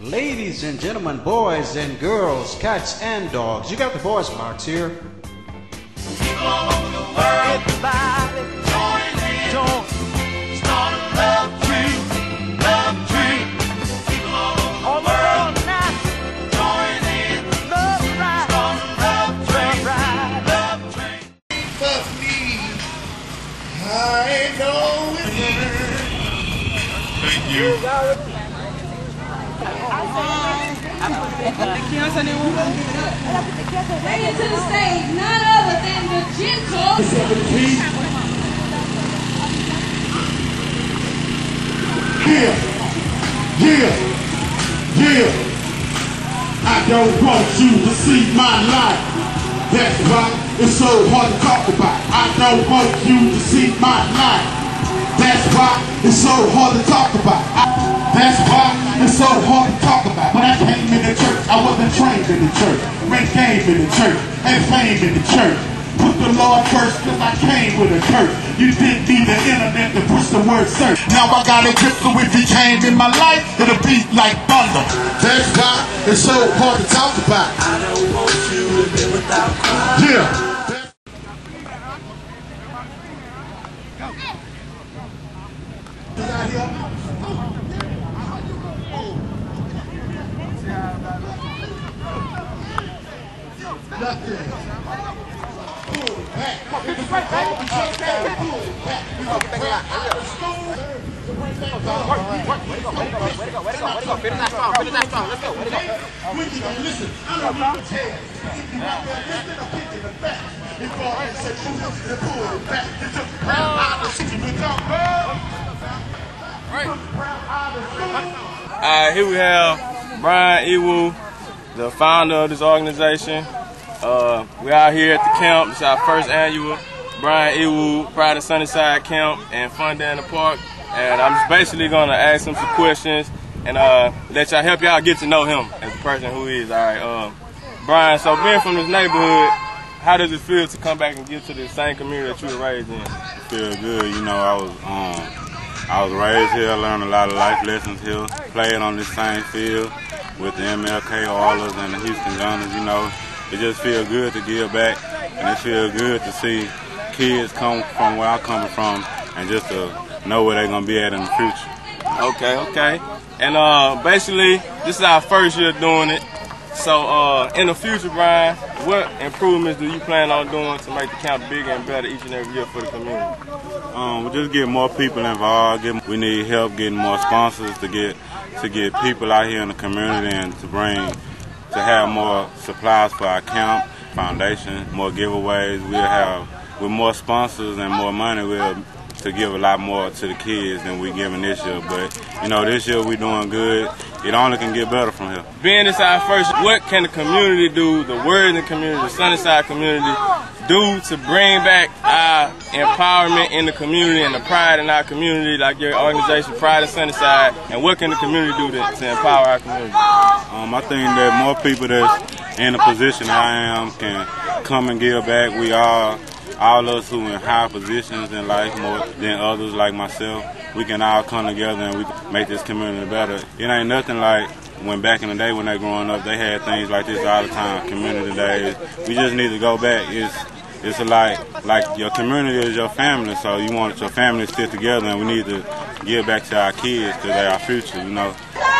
Ladies and gentlemen, boys and girls, cats and dogs, you got the voice box here. People all over the Everybody join in. Join. Start a love tree. Love tree. People all over the world now. Join in. Love ride. Start a love train. Love train. for me. I know it hurts. Thank you. Bringing to the stage none other than the gentle. Yeah, yeah, yeah. I don't want you to see my life. That's why it's so hard to talk about. I don't want you to see my life. That's why it's so hard to talk about. I- that's why it's so hard to talk about. When I came in the church, I wasn't trained in the church. Ran game in the church, had fame in the church. Put the Lord first cause I came with a curse. You didn't need the internet to push the word search. Now I got a grip so if he came in my life, it'll be like thunder. That's why it's so hard to talk about. I don't want you to live without crying. Yeah. Listen, I don't need to tell. If you want that listen, I'm kicking the back. All. Alright, here we have Brian Iwuh, the founder of this organization. Uh, we out here at the camp. It's our first annual Brian Iwuh Pride of Sunnyside Camp and Fun Day in Fun Park. And I'm just basically gonna ask him some questions and uh, let y'all help y'all get to know him as a person who he is. Alright, uh, Brian, so being from this neighborhood, how does it feel to come back and get to the same community that you were raised in? Feel good. You know, I was um, I was raised here, learned a lot of life lessons here. Played on this same field with the MLK Oilers and the Houston Gunners. You know, it just feels good to give back, and it feels good to see kids come from where I'm coming from, and just to know where they're gonna be at in the future. Okay, okay. And uh, basically, this is our first year doing it. So uh, in the future, Brian, what improvements do you plan on doing to make the camp bigger and better each and every year for the community? Um, we just get more people involved. Get, we need help getting more sponsors to get to get people out here in the community and to bring to have more supplies for our camp foundation, more giveaways. We'll have with more sponsors and more money. We'll to give a lot more to the kids than we're giving this year. But you know, this year we're doing good. It only can get better from here. Being our first, what can the community do, the Worthing community, the Sunnyside community, do to bring back our empowerment in the community and the pride in our community, like your organization, Pride of Sunnyside, and what can the community do to, to empower our community? Um, I think that more people that's in the position I am can come and give back. We all, all us who in high positions in life more than others like myself, we can all come together and we make this community better. It ain't nothing like when back in the day when they growing up, they had things like this all the time, community days. We just need to go back. It's it's like like your community is your family, so you want your family to stick together, and we need to give back to our kids because they're our future. You know,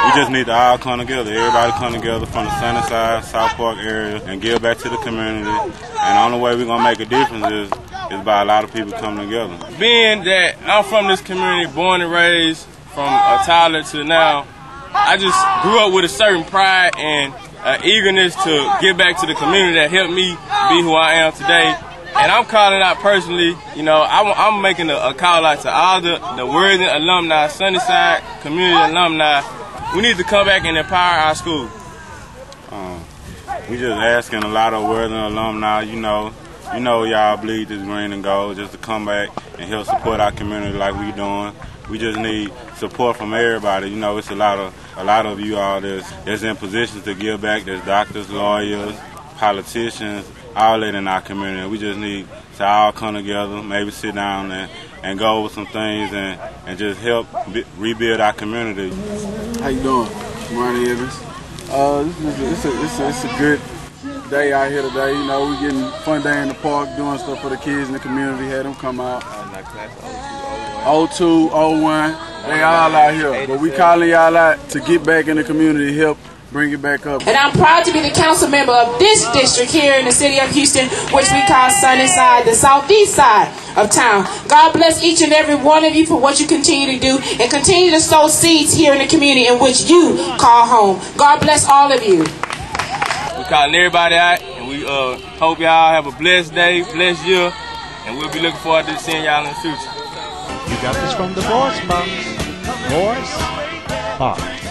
we just need to all come together. Everybody come together from the Sunnyside, South Park area, and give back to the community. And the only way we're gonna make a difference is is by a lot of people coming together. Being that I'm from this community, born and raised from a toddler to now, I just grew up with a certain pride and uh, eagerness to give back to the community that helped me be who I am today. And I'm calling out personally, you know, I'm, I'm making a, a call out to all the, the Worthing alumni, Sunnyside community alumni. We need to come back and empower our school. Um, we just asking a lot of Worthing alumni, you know, you know y'all bleed this green and gold just to come back and help support our community like we doing. We just need support from everybody. You know, it's a lot of a lot of you all that's, that's in positions to give back. There's doctors, lawyers, politicians, all that in our community. We just need to all come together, maybe sit down and, and go over some things and, and just help rebuild our community. How you doing? Ronnie Evans. Uh, this is a, it's, a, it's, a, it's a good day out here today. You know, we're getting fun day in the park, doing stuff for the kids in the community. Had them come out. 02, 01, they all out here. But we calling y'all out to get back in the community, help bring it back up. And I'm proud to be the council member of this district here in the city of Houston, which we call Sunnyside, the southeast side of town. God bless each and every one of you for what you continue to do and continue to sow seeds here in the community in which you call home. God bless all of you. We calling everybody out, and we uh, hope y'all have a blessed day, blessed year, and we'll be looking forward to seeing y'all in the future. You got this from the Voice Box. Voice Box.